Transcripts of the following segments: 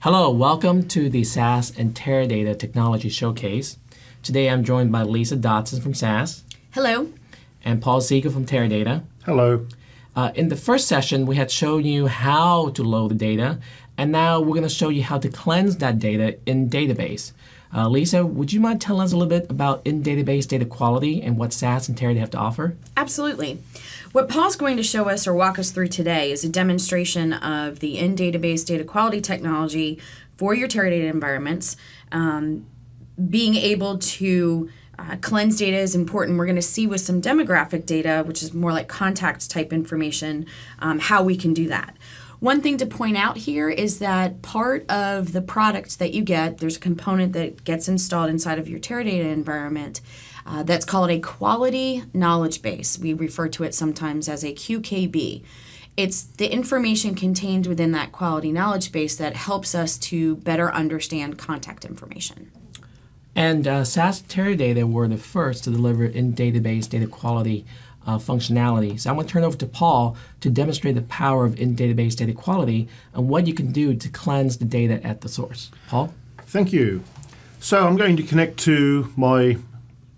Hello, welcome to the SAS and Teradata Technology Showcase. Today I'm joined by Lisa Dotson from SAS Hello. and Paul Ziegler from Teradata. Hello. Uh, in the first session, we had shown you how to load the data, and now we're going to show you how to cleanse that data in database. Uh, Lisa, would you mind telling us a little bit about in-database data quality and what SAS and Teradata have to offer? Absolutely. What Paul's going to show us or walk us through today is a demonstration of the in database data quality technology for your Teradata environments. Um, being able to uh, cleanse data is important. We're going to see with some demographic data, which is more like contact type information, um, how we can do that. One thing to point out here is that part of the product that you get, there's a component that gets installed inside of your Teradata environment uh, that's called a quality knowledge base. We refer to it sometimes as a QKB. It's the information contained within that quality knowledge base that helps us to better understand contact information. And uh, SAS Teradata were the first to deliver in-database data quality uh, functionality. So I'm going to turn over to Paul to demonstrate the power of in-database data quality and what you can do to cleanse the data at the source. Paul? Thank you. So I'm going to connect to my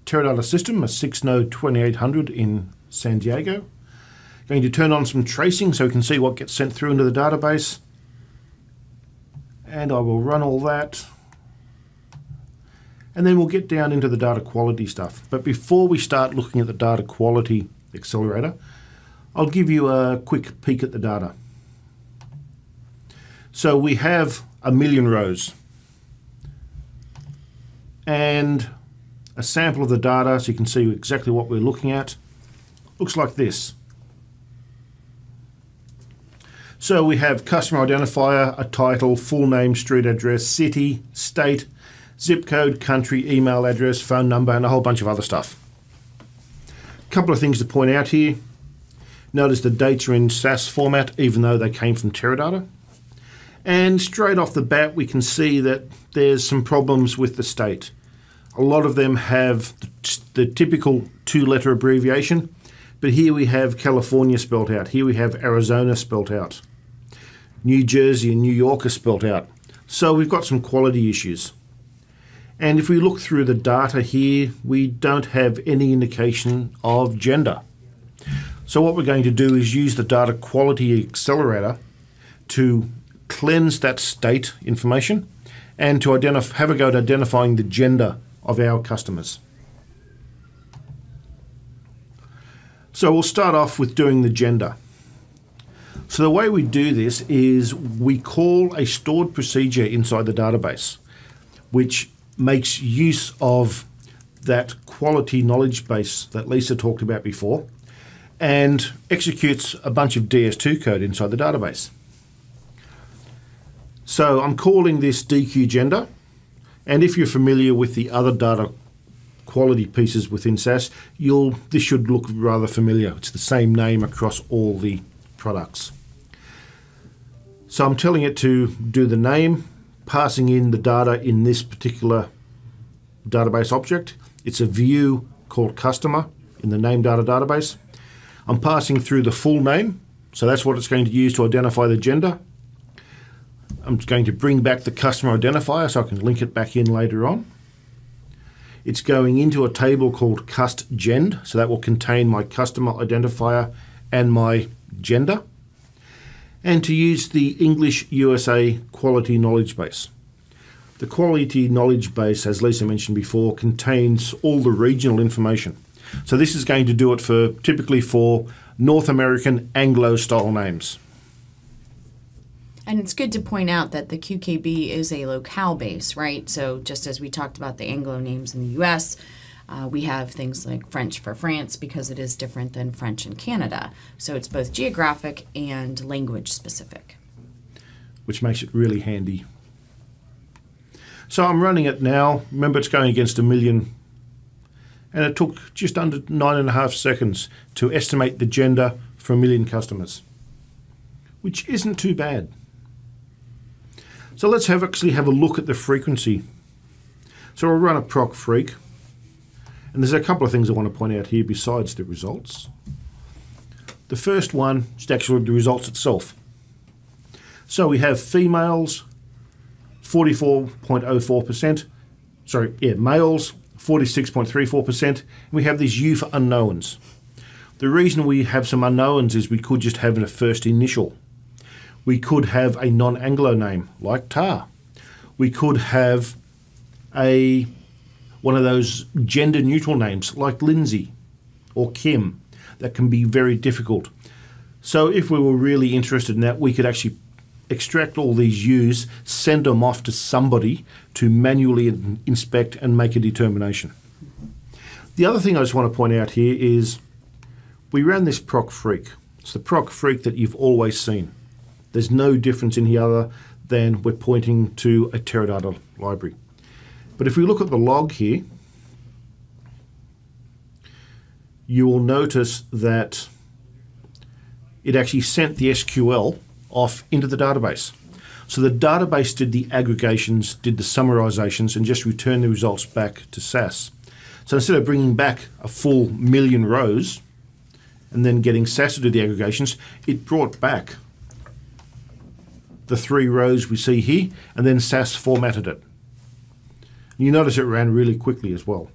Teradata system, a 6-node 2800 in San Diego. Going to turn on some tracing so we can see what gets sent through into the database. And I will run all that. And then we'll get down into the data quality stuff. But before we start looking at the data quality accelerator, I'll give you a quick peek at the data. So we have a million rows and a sample of the data so you can see exactly what we're looking at. Looks like this. So we have customer identifier, a title, full name, street address, city, state, zip code, country, email address, phone number, and a whole bunch of other stuff. A couple of things to point out here. Notice the dates are in SAS format, even though they came from Teradata. And straight off the bat, we can see that there's some problems with the state. A lot of them have the typical two letter abbreviation, but here we have California spelt out. Here we have Arizona spelt out. New Jersey and New York are spelt out. So we've got some quality issues. And if we look through the data here, we don't have any indication of gender. So what we're going to do is use the data quality accelerator to cleanse that state information and to have a go at identifying the gender of our customers. So we'll start off with doing the gender. So the way we do this is we call a stored procedure inside the database, which makes use of that quality knowledge base that Lisa talked about before and executes a bunch of DS2 code inside the database. So I'm calling this DQ gender. And if you're familiar with the other data quality pieces within SAS, you'll this should look rather familiar. It's the same name across all the products. So I'm telling it to do the name, passing in the data in this particular database object. It's a view called customer in the name data database. I'm passing through the full name, so that's what it's going to use to identify the gender. I'm going to bring back the customer identifier so I can link it back in later on. It's going into a table called custgend, so that will contain my customer identifier and my gender. And to use the English USA Quality Knowledge Base. The Quality Knowledge Base, as Lisa mentioned before, contains all the regional information. So this is going to do it for typically for North American Anglo style names. And it's good to point out that the QKB is a locale base, right? So just as we talked about the Anglo names in the US, uh, we have things like French for France because it is different than French in Canada. So it's both geographic and language specific. Which makes it really handy. So I'm running it now. Remember, it's going against a million. And it took just under nine and a half seconds to estimate the gender for a million customers, which isn't too bad. So let's have actually have a look at the frequency. So I'll run a proc freq. And there's a couple of things I want to point out here besides the results. The first one is actually the results itself. So we have females 44.04%. Sorry, yeah, males, 46.34%. And we have this U for unknowns. The reason we have some unknowns is we could just have a first initial. We could have a non Anglo name like Tar. We could have a one of those gender neutral names like Lindsay or Kim. That can be very difficult. So if we were really interested in that, we could actually extract all these U's, send them off to somebody to manually inspect and make a determination. The other thing I just want to point out here is we ran this proc freq. It's the proc freq that you've always seen. There's no difference in here other than we're pointing to a Teradata library. But if we look at the log here, you will notice that it actually sent the SQL off into the database. So the database did the aggregations, did the summarizations, and just returned the results back to SAS. So instead of bringing back a full million rows and then getting SAS to do the aggregations, it brought back the three rows we see here, and then SAS formatted it. You notice it ran really quickly as well.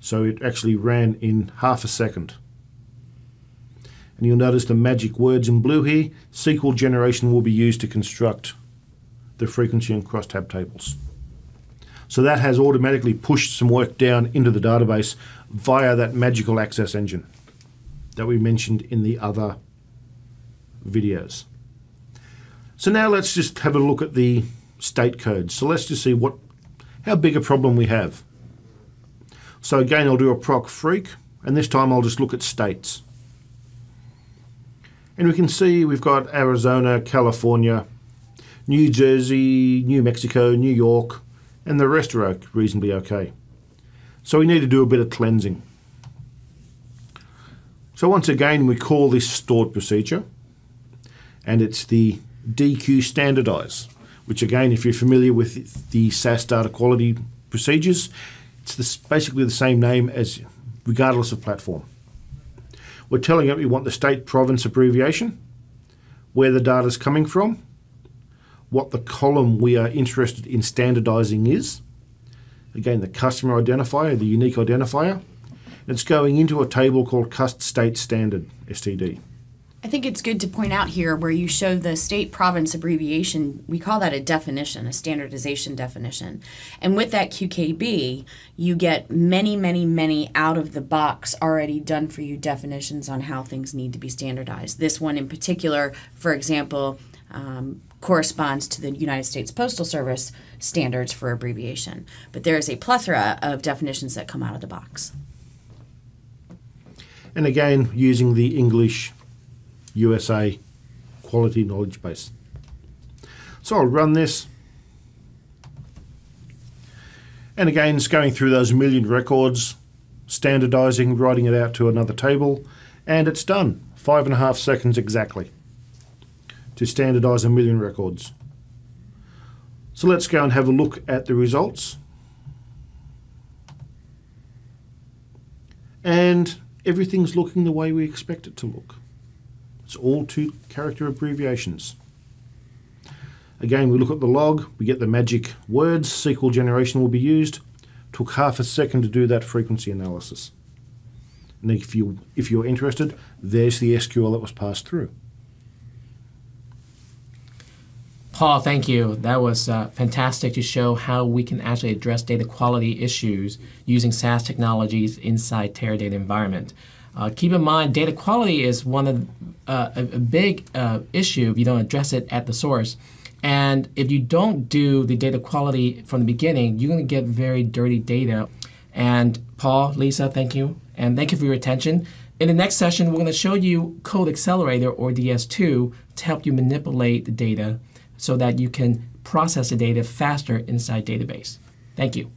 So it actually ran in half a second. And you'll notice the magic words in blue here. SQL generation will be used to construct the frequency and crosstab tables. So that has automatically pushed some work down into the database via that magical access engine that we mentioned in the other videos. So now let's just have a look at the state code. So let's just see what how big a problem we have. So again, I'll do a proc freq, and this time I'll just look at states. And we can see we've got Arizona, California, New Jersey, New Mexico, New York, and the rest are reasonably okay. So we need to do a bit of cleansing. So once again, we call this stored procedure, and it's the DQ standardize, which again, if you're familiar with the SAS data quality procedures, it's this, basically the same name as regardless of platform. We're telling it we want the state province abbreviation, where the data is coming from, what the column we are interested in standardizing is, again, the customer identifier, the unique identifier. It's going into a table called cust state standard, STD. I think it's good to point out here where you show the state province abbreviation, we call that a definition, a standardization definition. And with that QKB, you get many, many, many out of the box already done for you definitions on how things need to be standardized. This one in particular, for example, um, corresponds to the United States Postal Service standards for abbreviation. But there is a plethora of definitions that come out of the box. And again, using the English USA quality knowledge base. So I'll run this. And again, it's going through those million records, standardizing, writing it out to another table, and it's done. Five and a half seconds exactly to standardize a million records. So let's go and have a look at the results. And everything's looking the way we expect it to look. It's all two character abbreviations. Again, we look at the log, we get the magic words, SQL generation will be used. Took half a second to do that frequency analysis. And if, you, if you're interested, there's the SQL that was passed through. Paul, thank you. That was uh, fantastic to show how we can actually address data quality issues using SAS technologies inside Teradata environment. Uh, keep in mind, data quality is one of uh, a, a, big uh, issue if you don't address it at the source. And if you don't do the data quality from the beginning, you're going to get very dirty data. And Paul, Lisa, thank you. And thank you for your attention. In the next session, we're going to show you Code Accelerator or DS2 to help you manipulate the data so that you can process the data faster inside database. Thank you.